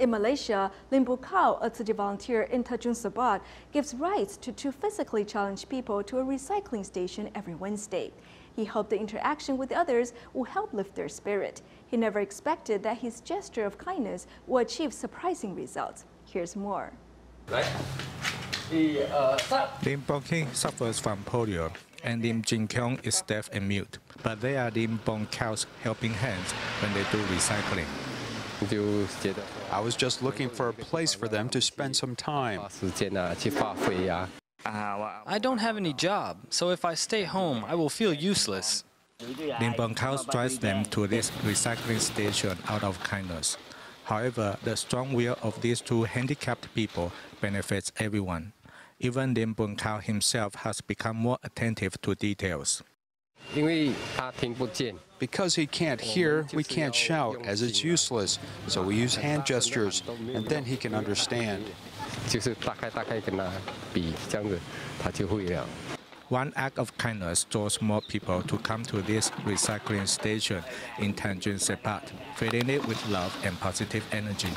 In Malaysia, Lim Boon Kaw, a Tzu Chi volunteer in Tanjung Sepat, gives rides to two physically challenged people to a recycling station every Wednesday. He hoped the interaction with others will help lift their spirit. He never expected that his gesture of kindness will achieve surprising results. Here's more. Uh, Lim Bong King suffers from polio, and Lim Jin Kyung is deaf and mute. But they are Lim Boon Kaw's helping hands when they do recycling. I was just looking for a place for them to spend some time. I don't have any job, so if I stay home, I will feel useless. Lim Boon Kaw drives them to this recycling station out of kindness. However, the strong will of these two handicapped people benefits everyone. Even Lim Boon Kaw himself has become more attentive to details. Because he can't hear, we can't shout, as it's useless. So we use hand gestures, and then he can understand. One act of kindness draws more people to come to this recycling station in Tanjung Sepat, filling it with love and positive energy.